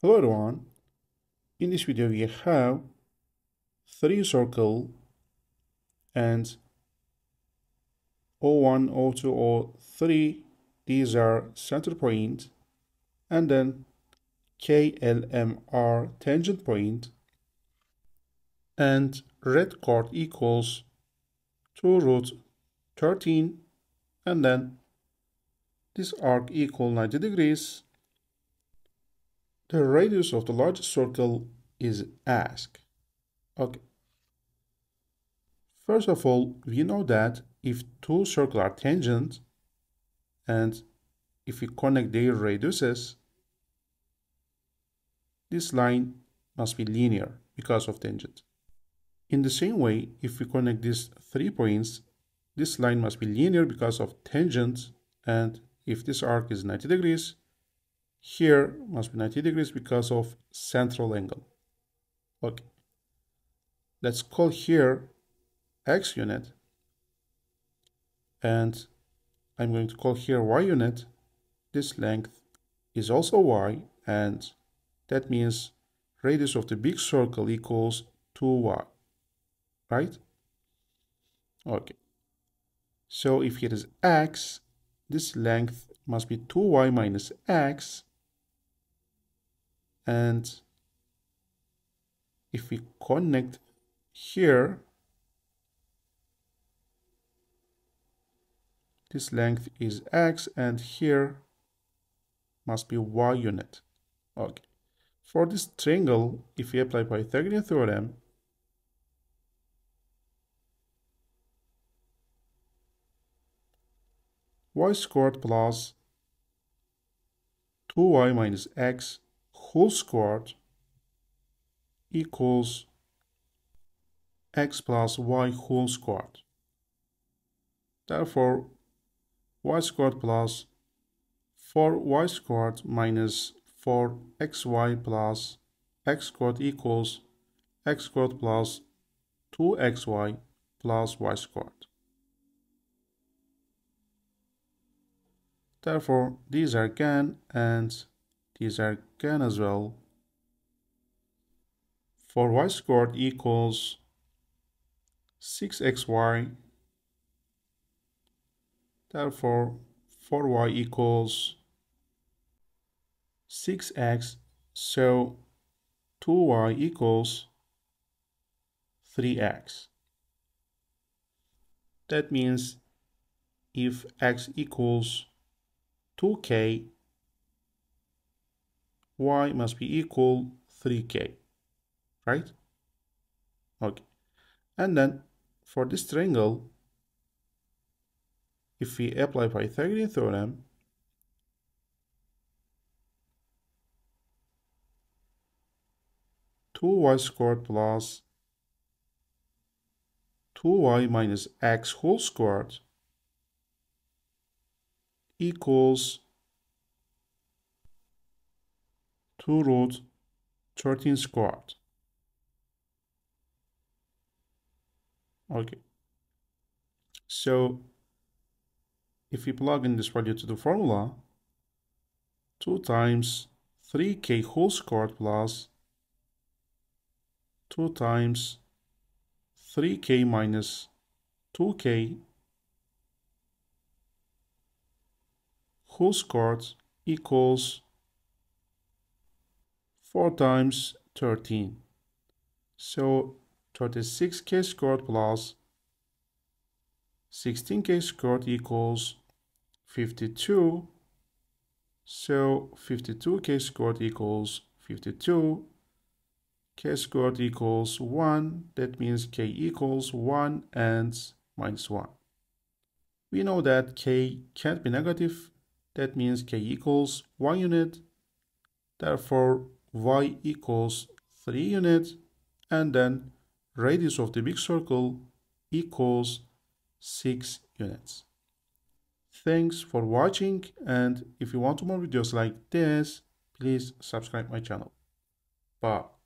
Hello everyone. In this video we have three circle and O1, O2, O3 these are center point and then KLMR tangent point and red chord equals 2 root 13 and then this arc equal 90 degrees the radius of the largest circle is asked. Okay. First of all, we know that if two circles are tangent and if we connect their radiuses, this line must be linear because of tangent. In the same way, if we connect these three points, this line must be linear because of tangent and if this arc is 90 degrees, here must be 90 degrees because of central angle. Okay. Let's call here x unit. And I'm going to call here y unit. This length is also y and that means radius of the big circle equals 2y. Right? Okay. So if it is x, this length must be 2y minus x and if we connect here this length is x and here must be y unit. Okay. For this triangle if we apply Pythagorean theorem y squared plus 2y minus x whole squared equals x plus y whole squared. Therefore, y squared plus 4y squared minus 4xy plus x squared equals x squared plus 2xy plus y squared. Therefore, these are gone and these are gone as well. For y squared equals 6xy. Therefore, 4y equals 6x. So 2y equals 3x. That means if x equals 2k y must be equal 3k, right? Okay. And then for this triangle, if we apply Pythagorean theorem, two y squared plus 2y minus x whole squared equals 2 root 13 squared. Okay. So if we plug in this value to the formula, 2 times 3k whole squared plus 2 times 3k minus 2k whole squared equals 4 times 13. So 36k squared plus 16k squared equals 52. So 52k squared equals 52. k squared equals 1. That means k equals 1 and minus 1. We know that k can't be negative. That means k equals 1 unit. Therefore, y equals 3 units and then radius of the big circle equals 6 units. Thanks for watching and if you want more videos like this, please subscribe my channel. Bye.